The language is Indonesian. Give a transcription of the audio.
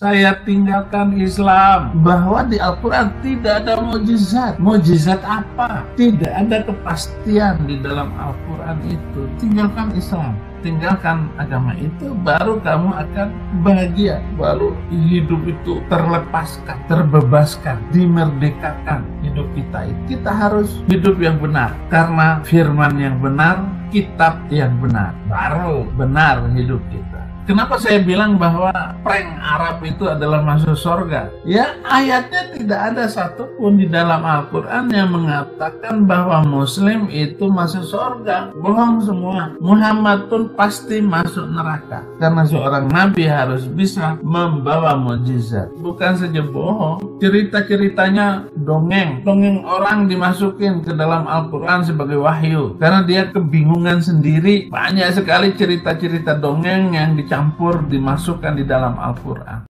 saya tinggalkan Islam. Bahwa di Al-Quran tidak ada mujizat. Mujizat apa? Tidak ada kepastian di dalam Al-Quran itu. Tinggalkan Islam. Tinggalkan agama itu, baru kamu akan bahagia. Baru hidup itu terlepaskan, terbebaskan, dimerdekakan hidup kita. Kita harus hidup yang benar. Karena firman yang benar, kitab yang benar. Baru benar hidup kita. Kenapa saya bilang bahwa prank Arab itu adalah masuk surga? Ya, ayatnya tidak ada satupun di dalam Al-Quran yang mengatakan bahwa Muslim itu masuk surga. Bohong semua. Muhammad pun pasti masuk neraka. Karena seorang nabi harus bisa membawa mujizat. Bukan saja bohong, cerita-ceritanya dongeng. Dongeng orang dimasukin ke dalam Al-Quran sebagai wahyu. Karena dia kebingungan sendiri. Banyak sekali cerita-cerita dongeng yang dicampur dimasukkan di dalam Al-Quran.